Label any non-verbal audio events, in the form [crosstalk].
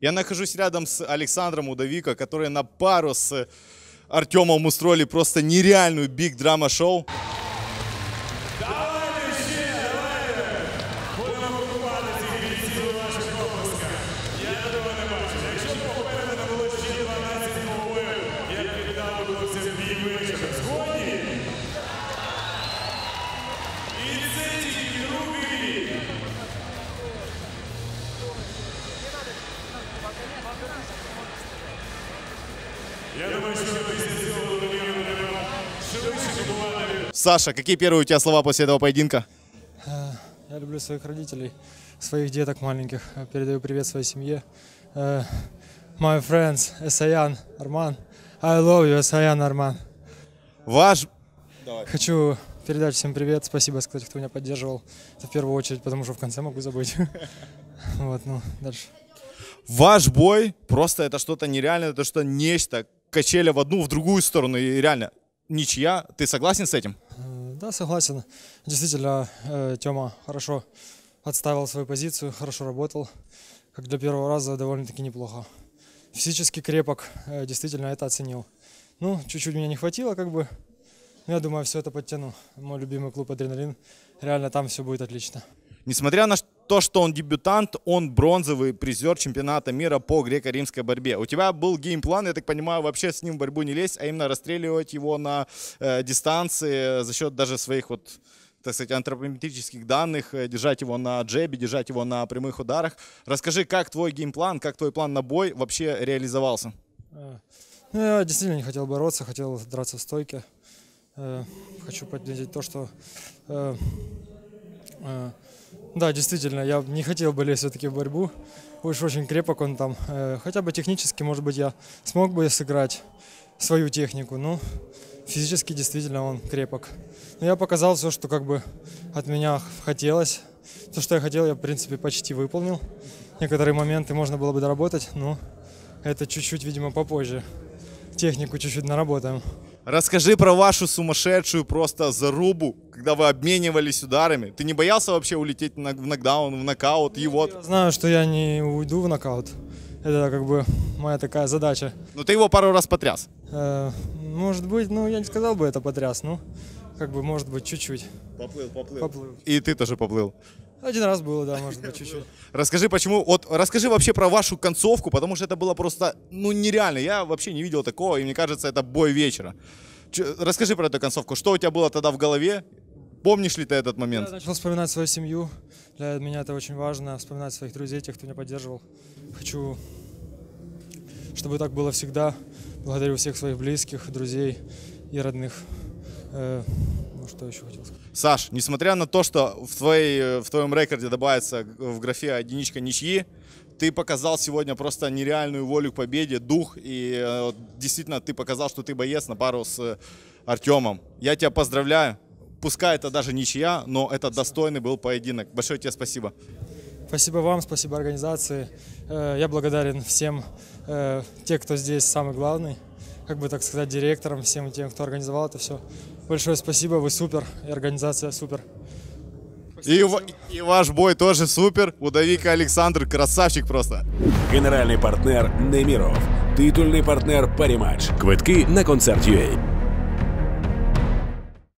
Я нахожусь рядом с Александром Удовико, который на пару с Артемом устроили просто нереальную Саша, какие первые у тебя слова после этого поединка? Я люблю своих родителей, своих деток маленьких. Передаю привет своей семье. Э, My friends, Эсаян, Арман. I love you, Эсаян, Арман. Ваш... Хочу передать всем привет. Спасибо, кстати, кто меня поддерживал. Это в первую очередь, потому что в конце могу забыть. [laughs] Вот, ну, дальше. Ваш бой просто это что-то нереальное, это что-то нечто. Качеля в одну, в другую сторону. И реально, ничья. Ты согласен с этим? Э, Да, согласен. Действительно, э, Тёма хорошо отставил свою позицию, хорошо работал. Как для первого раза довольно-таки неплохо. Физически крепок, э, действительно это оценил. Ну, чуть-чуть меня не хватило, как бы. Но я думаю, все это подтяну. Мой любимый клуб «Адреналин». Реально там все будет отлично. Несмотря на то, что он дебютант, он бронзовый призер чемпионата мира по греко-римской борьбе. У тебя был геймплан, я так понимаю, вообще с ним в борьбу не лезть, а именно расстреливать его на э, дистанции за счет даже своих вот так сказать, антропометрических данных, э, держать его на джебе, держать его на прямых ударах. Расскажи, как твой геймплан, как твой план на бой вообще реализовался? Э, Ну, я действительно не хотел бороться, хотел драться в стойке. Э, Хочу подметить то, что... э, э, Да, действительно, я не хотел бы лезть все-таки в борьбу. Уж очень крепок он там. Э, Хотя бы технически, может быть, я смог бы сыграть свою технику, но физически действительно он крепок. Но я показал все, что как бы от меня хотелось. То, что я хотел, я, в принципе, почти выполнил. Некоторые моменты можно было бы доработать, но это чуть-чуть, видимо, попозже. Технику чуть-чуть наработаем. Расскажи про вашу сумасшедшую просто зарубу, когда вы обменивались ударами. Ты не боялся вообще улететь на- в нокдаун, в нокаут, и вот. Я знаю, что я не уйду в нокаут. Это как бы моя такая задача. Ну ты его пару раз потряс. Э, Может быть, ну я не сказал бы это потряс, ну как бы может быть чуть-чуть Поплыл, поплыл. поплыл. И ты тоже поплыл. Один раз было, да, может быть чуть-чуть. Расскажи, почему, вот расскажи вообще про вашу концовку, потому что это было просто, ну, нереально. Я вообще не видел такого, и мне кажется, это бой вечера. Чё- расскажи про эту концовку. Что у тебя было тогда в голове? Помнишь ли ты этот Я момент? начал вспоминать свою семью. Для меня это очень важно, вспоминать своих друзей, тех, кто меня поддерживал. Хочу, чтобы так было всегда. Благодарю всех своих близких, друзей и родных. Что еще хотел сказать? Саш, несмотря на то, что в, твоей, в твоем рекорде добавится в графе единичка ничьи, ты показал сегодня просто нереальную волю к победе, дух, и э, действительно ты показал, что ты боец на пару с э, Артемом. Я тебя поздравляю. Пускай это даже ничья, но это достойный был поединок. Большое тебе спасибо. Спасибо вам, спасибо организации. Э, Я благодарен всем, те, кто здесь самый главный, как бы так сказать, директорам, всем тем, кто организовал это все. Большое спасибо, вы супер, и организация супер. И, и ваш бой тоже супер. Удовика Александр, красавчик просто. Генеральний партнер Неміров. Титульний партнер Паріматч. Квитки на концерт UA.